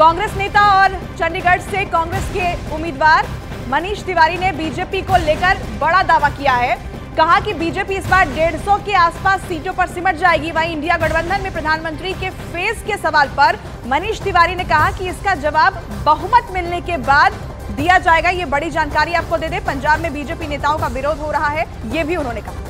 कांग्रेस नेता और चंडीगढ़ से कांग्रेस के उम्मीदवार मनीष तिवारी ने बीजेपी को लेकर बड़ा दावा किया है। कहा कि बीजेपी इस बार 150 के आसपास सीटों पर सिमट जाएगी। वहीं इंडिया गठबंधन में प्रधानमंत्री के फेस के सवाल पर मनीष तिवारी ने कहा कि इसका जवाब बहुमत मिलने के बाद दिया जाएगा। ये बड़ी जानकारी आपको दे दे। पंजाब में बीजेपी नेताओं का विरोध हो रहा है, ये भी उन्होंने कहा।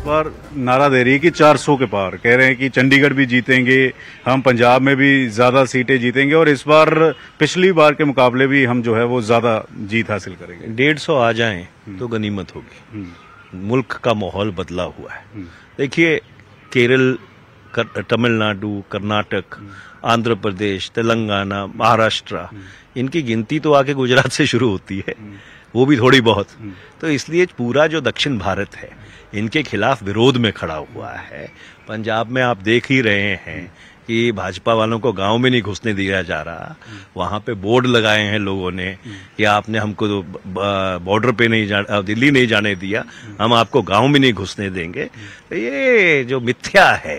पर नारा दे रही है कि 400 के पार। कह रहे हैं कि चंडीगढ़ भी जीतेंगे हम पंजाब में भी ज़्यादा सीटें जीतेंगे और इस बार पिछली बार के मुकाबले भी हम जो है वो ज़्यादा जीत हासिल करेंगे। डेढ़ सौ आ जाएँ तो गनीमत होगी। मुल्क का माहौल बदला हुआ है। देखिए केरल कर, तमिलनाडु कर्नाटक आंध्र प्रदेश तेलंगाना महाराष्ट्र इनकी गिनती तो आके गुजरात से शुरू होती है। वो भी थोड़ी बहुत। तो इसलिए पूरा जो दक्षिण भारत है इनके खिलाफ विरोध में खड़ा हुआ है। पंजाब में आप देख ही रहे हैं कि भाजपा वालों को गाँव में नहीं घुसने दिया जा रहा। वहाँ पे बोर्ड लगाए हैं लोगों ने कि आपने हमको तो बॉर्डर पे नहीं जा, दिल्ली नहीं जाने दिया। हम आपको गाँव में नहीं घुसने देंगे। तो ये जो मिथ्या है,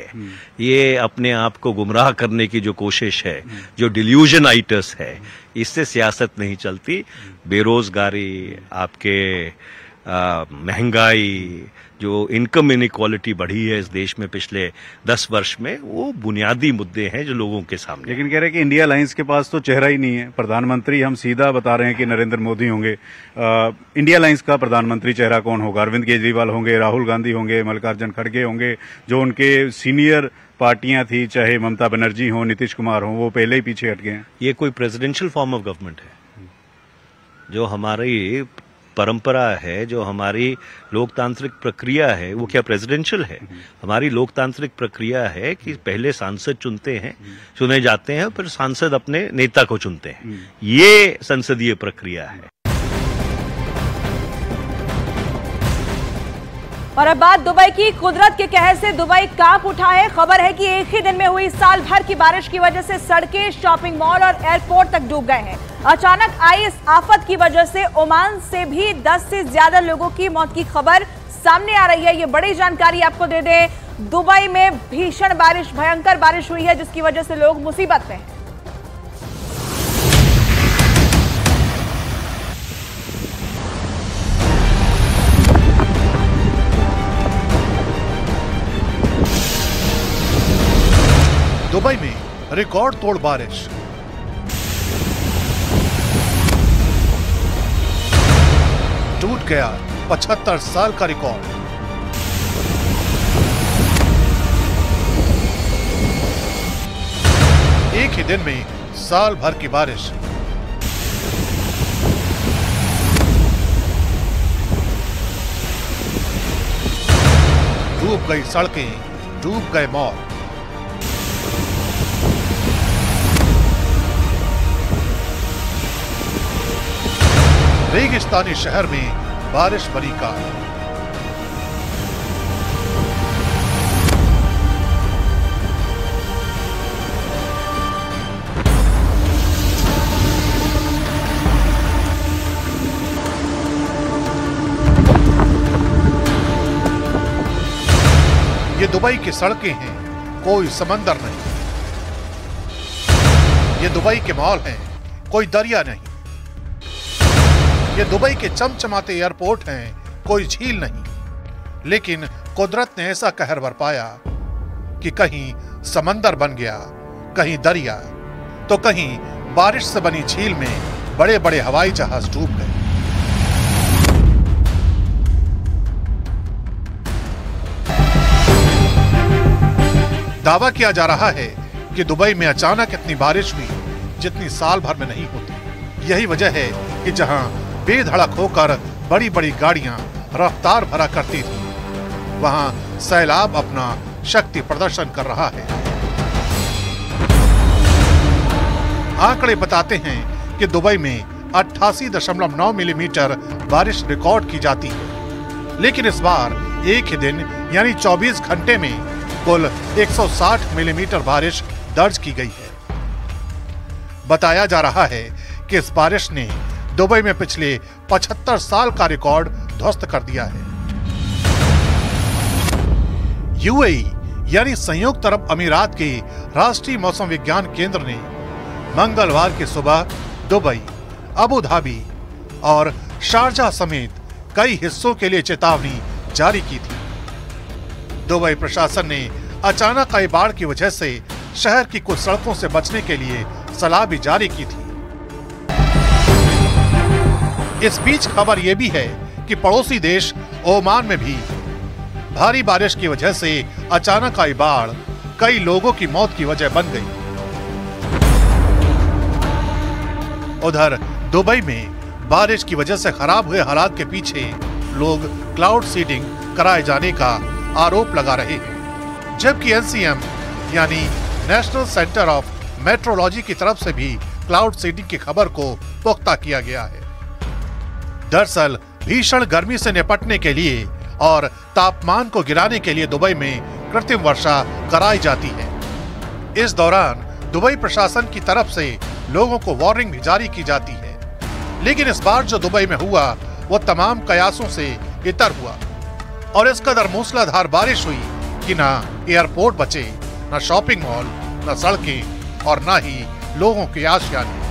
ये अपने आप को गुमराह करने की जो कोशिश है, जो डिल्यूजन आइटस है, इससे सियासत नहीं चलती। बेरोजगारी आपके महँगाई जो इनकम इनक्वालिटी बढ़ी है इस देश में पिछले दस वर्ष में वो बुनियादी मुद्दे हैं जो लोगों के सामने। लेकिन कह रहे हैं कि इंडिया अलायंस के पास तो चेहरा ही नहीं है। प्रधानमंत्री हम सीधा बता रहे हैं कि नरेंद्र मोदी होंगे। इंडिया अलायंस का प्रधानमंत्री चेहरा कौन होगा? अरविंद केजरीवाल होंगे राहुल गांधी होंगे मल्लिकार्जुन खड़गे होंगे जो उनके सीनियर पार्टियाँ थी चाहे ममता बनर्जी हो नीतीश कुमार हो वो पहले ही पीछे हट गए हैं। ये कोई प्रेसिडेंशियल फॉर्म ऑफ़ गवर्नमेंट है। जो हमारी परंपरा है, जो हमारी लोकतांत्रिक प्रक्रिया है, वो क्या प्रेसिडेंशियल है? हमारी लोकतांत्रिक प्रक्रिया है कि पहले सांसद चुनते हैं, चुने जाते हैं फिर सांसद अपने नेता को चुनते हैं। ये संसदीय प्रक्रिया है। और अब बात दुबई की, कुदरत के कहर से दुबई काँप उठा है। खबर है कि एक ही दिन में हुई साल भर की बारिश की वजह से सड़कें, शॉपिंग मॉल और एयरपोर्ट तक डूब गए हैं। अचानक आई इस आफत की वजह से ओमान से भी 10 से ज़्यादा लोगों की मौत की खबर सामने आ रही है। ये बड़ी जानकारी आपको दे दें, दुबई में भीषण बारिश, भयंकर बारिश हुई है, जिसकी वजह से लोग मुसीबत में हैं। दुबई में रिकॉर्ड तोड़ बारिश। टूट गया 75 साल का रिकॉर्ड। एक ही दिन में साल भर की बारिश। डूब गई सड़कें, डूब गए मॉल। रेगिस्तानी शहर में बारिश बनी का ये दुबई की सड़कें हैं, कोई समंदर नहीं। ये दुबई के मॉल हैं, कोई दरिया नहीं। ये दुबई के चमचमाते एयरपोर्ट हैं, कोई झील नहीं। लेकिन कुदरत ने ऐसा कहर बरपाया कि कहीं समंदर बन गया, कहीं दरिया तो कहीं बारिश से बनी झील में बड़े बड़े हवाई जहाज़ डूब गए। दावा किया जा रहा है कि दुबई में अचानक इतनी बारिश हुई जितनी साल भर में नहीं होती। यही वजह है कि जहाँ बेधड़क होकर बड़ी बड़ी गाड़ियाँ रफ्तार भरा करती थी। वहाँ सैलाब अपना शक्ति प्रदर्शन कर रहा है। आंकड़े बताते हैं कि दुबई में 88.9 मिलीमीटर बारिश रिकॉर्ड की जाती है। लेकिन इस बार एक ही दिन, यानी 24 घंटे में कुल 160 मिलीमीटर बारिश दर्ज की गई है। बताया जा रहा है कि इस बारिश ने दुबई में पिछले 75 साल का रिकॉर्ड ध्वस्त कर दिया है। यूएई, यानी संयुक्त अरब अमीरात के राष्ट्रीय मौसम विज्ञान केंद्र ने मंगलवार की सुबह दुबई, अबू धाबी और शारजा समेत कई हिस्सों के लिए चेतावनी जारी की थी। दुबई प्रशासन ने अचानक आई बाढ़ की वजह से शहर की कुछ सड़कों से बचने के लिए सलाह भी जारी की थी। इस बीच खबर यह भी है कि पड़ोसी देश ओमान में भी। भारी बारिश की वजह से अचानक आई बाढ़, कई लोगों की मौत की वजह बन गई। उधर दुबई में बारिश की वजह से खराब हुए हालात के पीछे लोग क्लाउड सीडिंग कराए जाने का आरोप लगा रहे हैं। जबकि एनसीएम, यानी नेशनल सेंटर ऑफ़ मेट्रोलॉजी की तरफ़ से भी क्लाउड सीडिंग की खबर को पुख्ता किया गया है। दरअसल भीषण गर्मी से निपटने के लिए और तापमान को गिराने के लिए दुबई में कृत्रिम वर्षा कराई जाती है। इस दौरान दुबई प्रशासन की तरफ़ से लोगों को वार्निंग भी जारी की जाती है। लेकिन इस बार जो दुबई में हुआ, वो तमाम कयासों से इतर हुआ। और इस कदर मूसलाधार बारिश हुई कि ना एयरपोर्ट बचे, न शॉपिंग मॉल, न सड़कें और न ही लोगों के आशियाने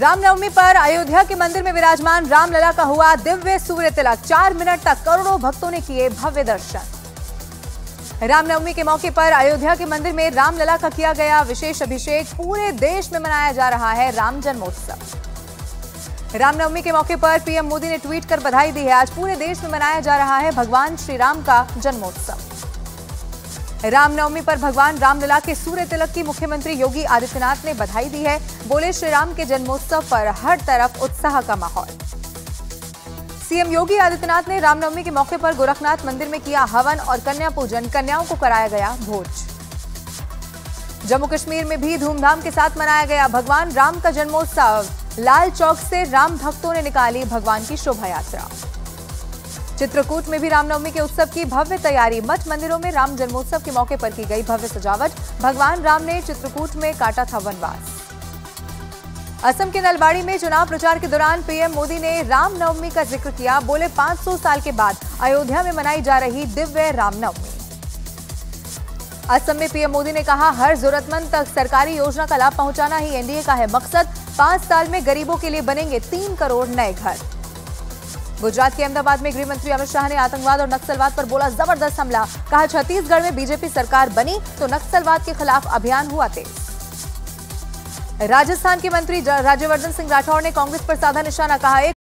रामनवमी पर अयोध्या के मंदिर में विराजमान रामलला का हुआ दिव्य सूर्य तिलक। चार मिनट तक करोड़ों भक्तों ने किए भव्य दर्शन। रामनवमी के मौके पर अयोध्या के मंदिर में रामलला का किया गया विशेष अभिषेक पूरे देश में मनाया जा रहा है राम जन्मोत्सव। रामनवमी के मौके पर पीएम मोदी ने ट्वीट कर बधाई दी है। आज पूरे देश में मनाया जा रहा है भगवान श्री राम का जन्मोत्सव। रामनवमी पर भगवान रामलला के सूर्य तिलक की मुख्यमंत्री योगी आदित्यनाथ ने बधाई दी है। बोले श्री राम के जन्मोत्सव पर हर तरफ़ उत्साह का माहौल. सीएम योगी आदित्यनाथ ने रामनवमी के मौके पर गोरखनाथ मंदिर में किया हवन और कन्या पूजन। कन्याओं को कराया गया भोज। जम्मू कश्मीर में भी धूमधाम के साथ मनाया गया भगवान राम का जन्मोत्सव। लाल चौक से राम भक्तों ने निकाली भगवान की शोभा यात्रा चित्रकूट में भी रामनवमी के उत्सव की भव्य तैयारी। मठ मंदिरों में राम जन्मोत्सव के मौके पर की गई भव्य सजावट। भगवान राम ने चित्रकूट में काटा था वनवास। असम के नलबाड़ी में चुनाव प्रचार के दौरान पीएम मोदी ने रामनवमी का ज़िक्र किया। बोले 500 साल के बाद अयोध्या में मनाई जा रही दिव्य रामनवमी। असम में पीएम मोदी ने कहा, हर जरूरतमंद तक सरकारी योजना का लाभ पहुंचाना ही एनडीए का है मकसद। पाँच साल में गरीबों के लिए बनेंगे तीन करोड़ नए घर। गुजरात के अहमदाबाद में गृह मंत्री अमित शाह ने आतंकवाद और नक्सलवाद पर बोला ज़बरदस्त हमला। कहा, छत्तीसगढ़ में बीजेपी सरकार बनी तो नक्सलवाद के खिलाफ अभियान हुआ थे राजस्थान के मंत्री राज्यवर्धन सिंह राठौड़ ने कांग्रेस पर साधा निशाना कहा, एक